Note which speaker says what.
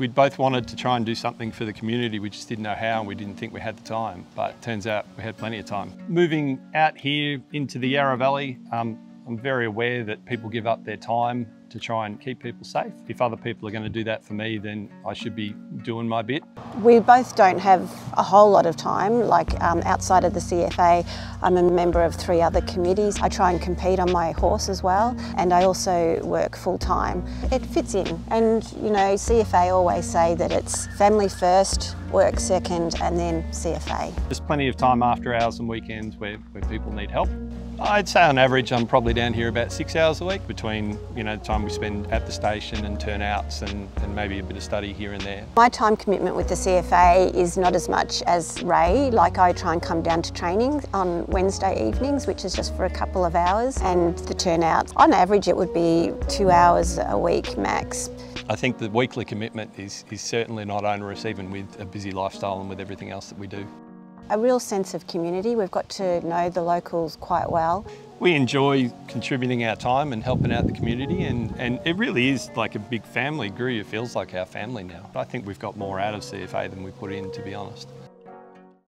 Speaker 1: We both wanted to try and do something for the community, we just didn't know how and we didn't think we had the time, but turns out we had plenty of time. Moving out here into the Yarra Valley, um, I'm very aware that people give up their time to try and keep people safe. If other people are going to do that for me, then I should be doing my bit.
Speaker 2: We both don't have a whole lot of time, like um, outside of the CFA, I'm a member of three other committees. I try and compete on my horse as well, and I also work full time. It fits in, and you know, CFA always say that it's family first, work second, and then CFA.
Speaker 1: There's plenty of time after hours and weekends where, where people need help. I'd say on average I'm probably down here about six hours a week between you know the time we spend at the station and turnouts and, and maybe a bit of study here and there.
Speaker 2: My time commitment with the CFA is not as much as Ray, like I try and come down to training on Wednesday evenings which is just for a couple of hours and the turnouts. On average it would be two hours a week max.
Speaker 1: I think the weekly commitment is, is certainly not onerous even with a busy lifestyle and with everything else that we do
Speaker 2: a real sense of community. We've got to know the locals quite well.
Speaker 1: We enjoy contributing our time and helping out the community and, and it really is like a big family. Gruyere feels like our family now. I think we've got more out of CFA than we put in, to be honest.